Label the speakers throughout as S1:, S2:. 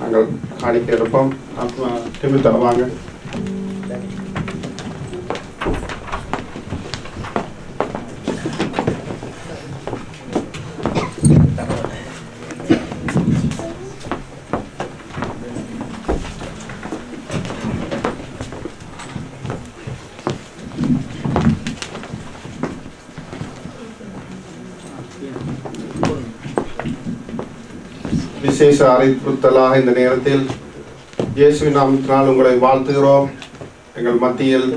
S1: நாங்கள் காணிக்க இருப்போம் டிமித்தா வாங்க விசேஷ அறிவுறுத்தலாக இந்த நேரத்தில் இயேசுவின் நாமத்தினால் உங்களை வாழ்த்துகிறோம். எங்கள் மத்தியில்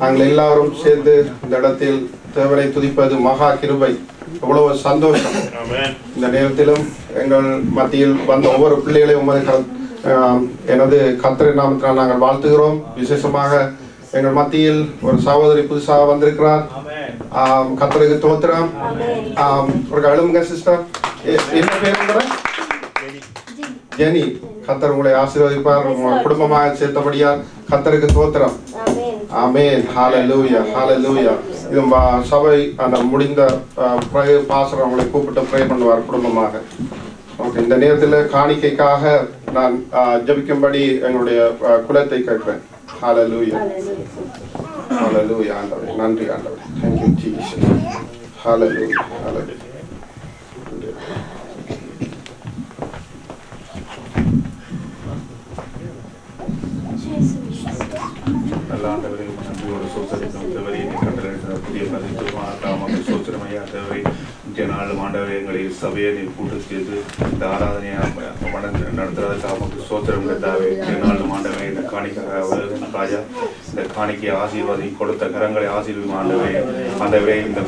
S1: நாங்கள் எல்லாரும் சேர்ந்து இந்த இடத்தில் தேவனை துதிப்பது மகா கிருபை. எவ்வளவு சந்தோஷம். இந்த நேரத்திலும் எங்கள் மத்தியில் வந்த ஒவ்வொரு பிள்ளைகளையும் உமது எனது கத்திரை நாமத்தினால் நாங்கள் வாழ்த்துகிறோம். விசேஷமாக எங்கள் மத்தியில் ஒரு சகோதரி புதுசாக வந்திருக்கிறார். கத்திரைக்கு தோத்திரம். ஒரு அழுமுக சிஸ்டர். என்ன பேருங்கிற ஜெனி கத்தர் உங்களை ஆசீர்வதிப்பார் குடும்பமாக சேர்த்தபடியால் கத்தருக்கு தோத்திரம் ஆமென் ஹalleluya ஹalleluya இது ம- சபை அந்த முடிந்த ப்ரே பாசர் உங்களை கூப்பிட்டு ப்ரே பண்ணுவார் குடும்பமாக ஓகே இந்த நேரத்தில் காணிக்கைக்காக நான் ஜெபிக்கும்படி எங்களுடைய குலத்தை கேட்கிறேன் ஹalleluya ஹalleluya ஆண்டவரே நன்றி ஆண்டவரே thank you jesus. ஹalleluya ஹalleluya
S2: நல்ல ஆண்டவரை நன்றியோடு சோசரிக்கும் தேவரை என்னை கட்டளையிட்ட புதிய பதித்து சோச்சரமையா தேவரை இன்றைய நாள் ஆண்டவரை எங்களை சபையை நீ கூட்டு செய்து இந்த ஆராதனையை வணங்க நடத்துறதுக்காக நமக்கு சோத்திரம் கட்டாவே இன்றைய நாள் ஆண்டவரை இந்த காணிக்காக ராஜா இந்த காணிக்கை ஆசீர்வாதி கொடுத்த கரங்களை ஆசீர்வதி ஆண்டவை ஆண்டவரே இந்த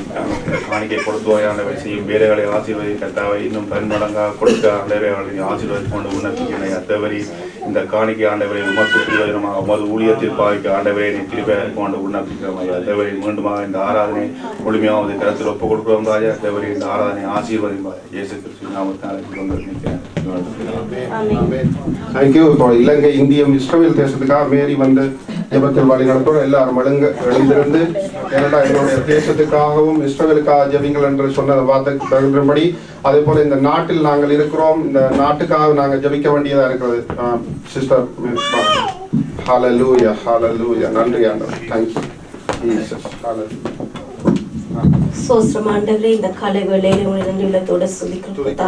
S2: இந்த காணிக்கை கொடுத்துவாய் ஆண்டவரை செய்யும் வேலைகளை ஆசீர்வதி கட்டாவை இன்னும் பன்மடங்காக கொடுக்க ஆண்டவரை அவர்களை ஆசீர்வாதி கொண்டு உணர்த்திக்கிறேன் அத்தவரி இந்த காணிக்கை ஆண்டவரை உமக்கு பிரயோஜனமாக உமது ஊழியத்தில் பாவிக்க ஆண்டவரை நீ திருப்பி கொண்டு உண்ணப்பிக்கிறோம் ஐயா தேவரை மீண்டுமாக இந்த ஆராதனை முழுமையாக கருத்தில் ஒப்புக் கொடுக்கிறோம் ராஜா. தேவரை இந்த ஆராதனை ஆசீர்வதிப்பா இயேசு கிறிஸ்து
S1: தேங்க்யூ இப்போ இலங்கை இந்தியம் இஸ்ரேல் தேசத்துக்காக மேரி வந்து ஜெபத்தில் வழி நடத்தும் எல்லாரும் எழுங்க எழுந்திருந்து ஏனடா என்னுடைய தேசத்துக்காகவும் இஸ்ரேலுக்காக ஜெபிங்கள் என்று சொன்ன வார்த்தைக்கு தகுந்தபடி அதே போல இந்த நாட்டில் நாங்கள் இருக்கிறோம். இந்த நாட்டுக்காக நாங்கள் ஜெபிக்க வேண்டியதா இருக்கிறது. சிஸ்டர் ஹalleluya ஹalleluya நன்றி ஆண்டவர். தேங்க்யூ ஜீசஸ் ஹalleluya
S3: சோஸ்ரம் ஆண்டவரே இந்த காலை வேளையில உங்களை நன்றி உள்ளத்தோட சுதிக்கிறோம்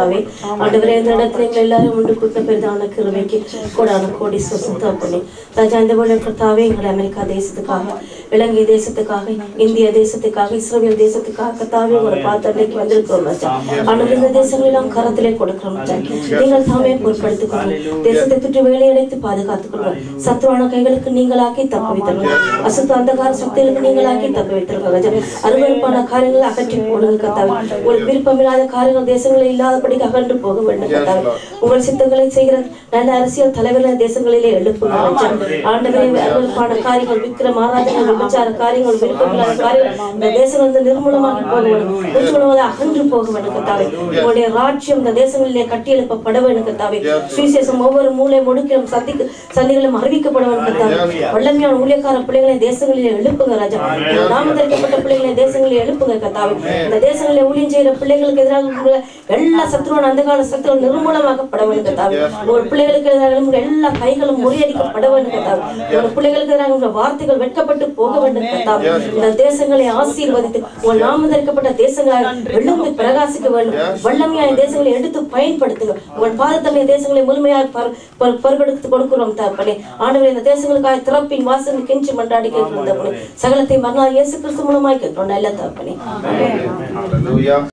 S3: ஆண்டவரே இந்த இடத்துல எங்க எல்லாரும் உண்டு கூட்ட பெரிதான கிருமைக்கு கூடான கோடி சுசத்தம் பண்ணி ராஜா இந்த வேளை கர்த்தாவே எங்களை அமெரிக்கா தேசத்துக்காக இலங்கை தேசத்துக்காக இந்திய தேசத்துக்காக இஸ்ரேல் தேசத்துக்காக கர்த்தாவே உங்களை பார்த்தன்னைக்கு வந்திருக்கிறோம் ராஜா. ஆண்டவர் இந்த தேசங்கள் எல்லாம் கரத்திலே கொடுக்கிறோம் ராஜா. நீங்கள் தாமே பொருட்படுத்திக்கணும் தேசத்தை தொற்று வேலையடைத்து பாதுகாத்துக்கணும் கொள்ளும் கைகளுக்கு நீங்களாக்கி தப்பு வைத்திருக்கணும் அசுத்த அந்தகார சக்திகளுக்கு நீங்களாக்கி தப்பு வைத்திருக்கணும் ராஜா. அருவருப்பான காரியங்களை அகற்றி போடுங்க கத்தாவே உங்கள் விருப்பமில்லாத காரியங்கள் தேசங்களில் இல்லாதபடிக்கு அகன்று போக வேண்டும் கத்தாவே உங்கள் சித்தங்களை செய்கிற நல்ல அரசியல் தலைவர்களை தேசங்களிலே எழுப்புங்க ராஜா ஆண்டவரே அருவருப்பான காரியங்கள் விக்கிரம் ஆராதனை விபச்சார காரியங்கள் விருப்பமில்லாத காரியங்கள் இந்த தேசங்களிலிருந்து நிர்மூலமாக போக வேண்டும். நிர்மூலமாக அகன்று போக வேண்டும் கத்தாவே உங்களுடைய ராஜ்யம் இந்த தேசங்களிலே கட்டியெழுப்பப்பட வேண்டும் கத்தாவே சுவிசேஷம் ஒவ்வொரு மூலை முடுக்கிலும் சந்திக்கு சந்திகளும் அறிவிக்கப்பட வேண்டும் கத்தாவே வல்லமையான ஊழியக்கார பிள்ளைகளை தேசங்களிலே எழுப்புங்க ராஜா. நாமதரிக்கப்பட்ட பிள்ளைகளை தேசங்களில் எழுப்புங்க கத்தாவே. இந்த தேசங்களில் ஊழியம் செய்கிற பிள்ளைகளுக்கு எதிராக எல்லா சத்துருவன் அந்த கால சத்துருவன் நிர்மூலமாக்கப்பட வேண்டும் கத்தாவே. உங்கள் பிள்ளைகளுக்கு எதிராக எல்லா கைகளும் முறியடிக்கப்பட வேண்டும் கத்தாவே. உங்கள் பிள்ளைகளுக்கு எதிராக இருக்கிற வார்த்தைகள் வெட்கப்பட்டு போக வேண்டும் கத்தாவே. இந்த தேசங்களை ஆசீர்வதித்து உங்கள் நாமதரிக்கப்பட்ட தேசங்களை எழுந்து பிரகாசிக்க வேண்டும். வல்லமையான தேசங்களை எடுத்து பயன்படுத்துங்க. உங்கள் பாதத்தமைய தேசங்களை முழுமையாக பர்- பருவெடுத்து கொடுக்கிறோம் தாப்பனே ஆண்டவரே இந்த தேசங்களுக்காக திறப்பின் வாசல் கெஞ்சி மன்றாடி கேட்கிறோம் தகப்பனே சகலத்தை மறுநாள் இயேசு கிறிஸ்து மூலமாய் கேட்கிறோம். நல்ல company. Amen. Amen.
S1: Hallelujah.